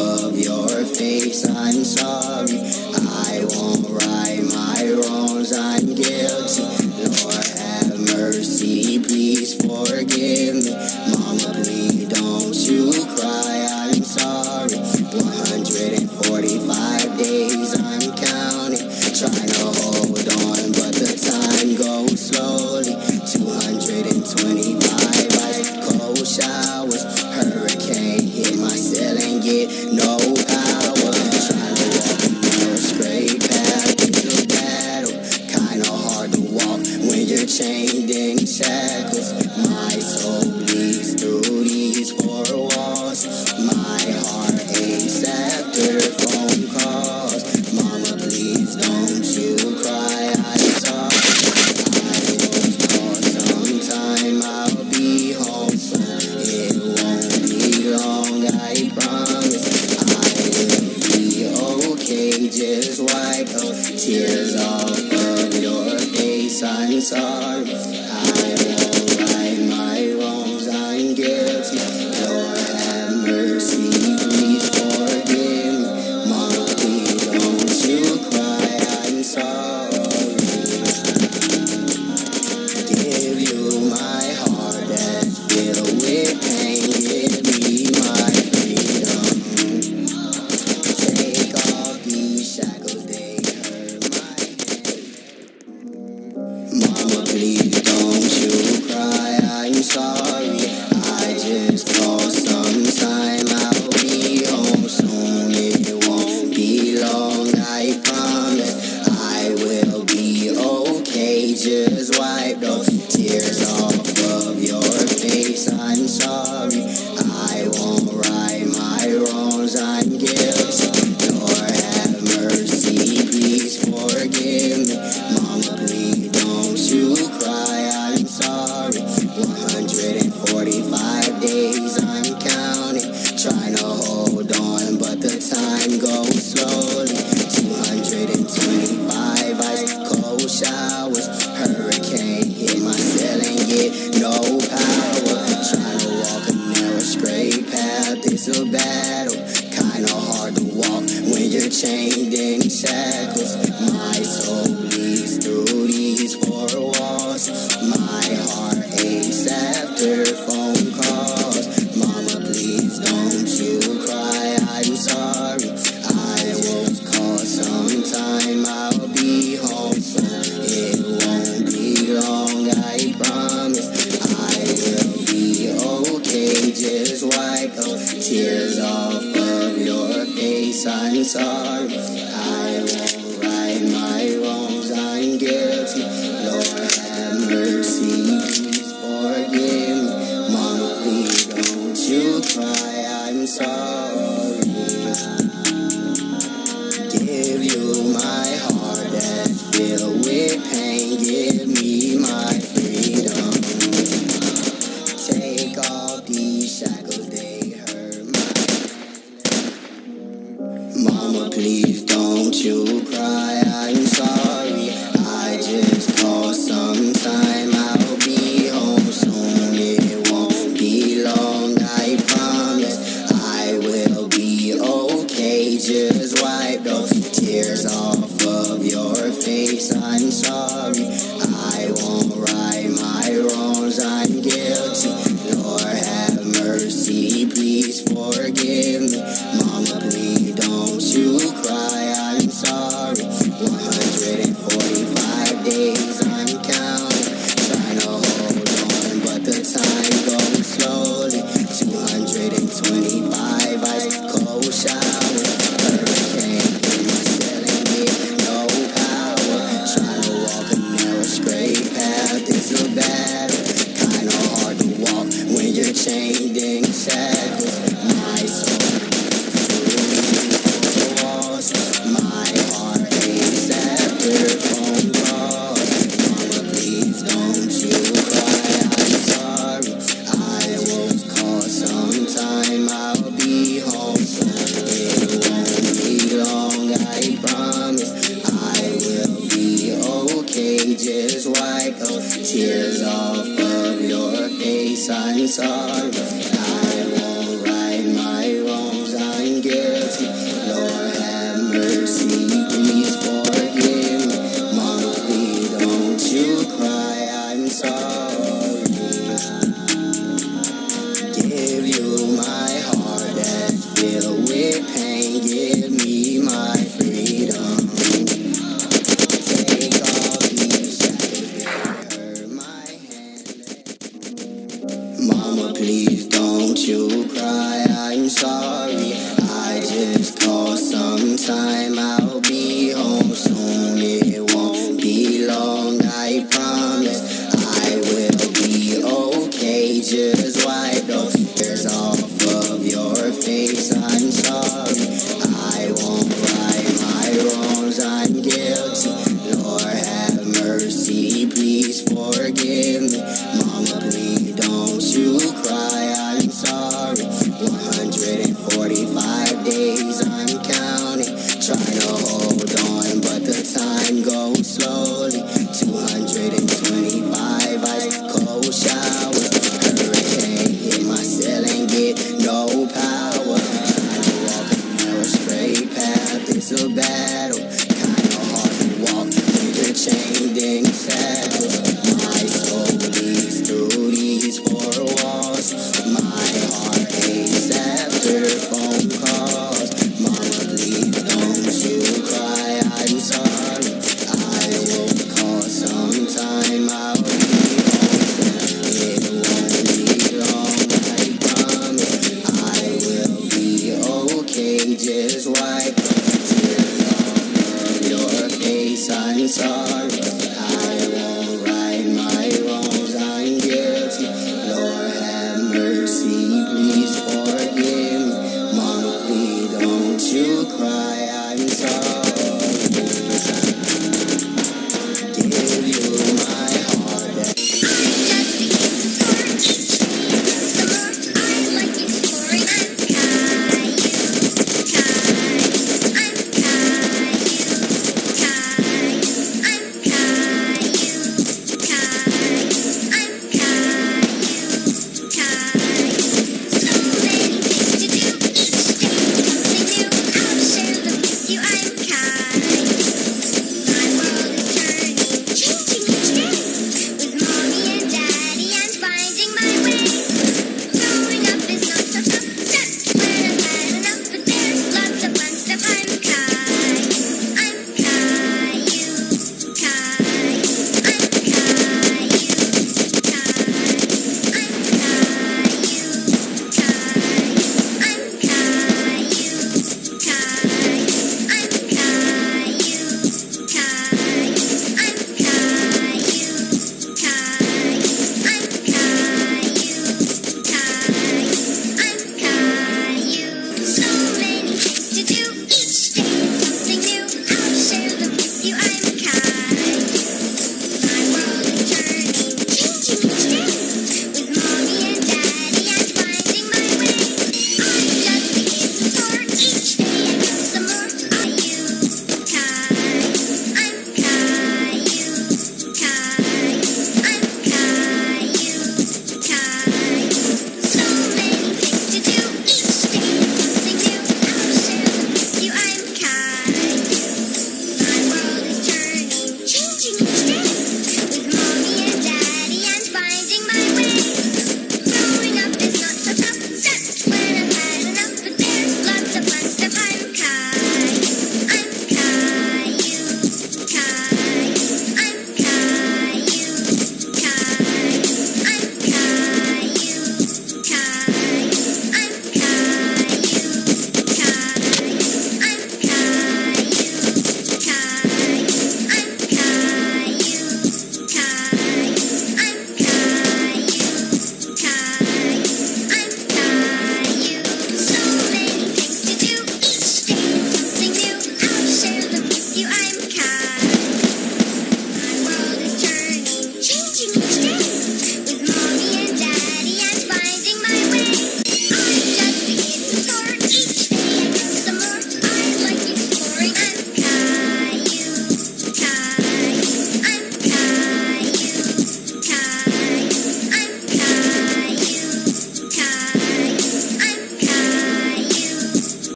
of your face. I'm sorry. chained inside. is wiped those tears off. Please don't you cry, I'm sorry. I just lost some time. I'll be home soon. It won't be long, I promise. I will be okay. Just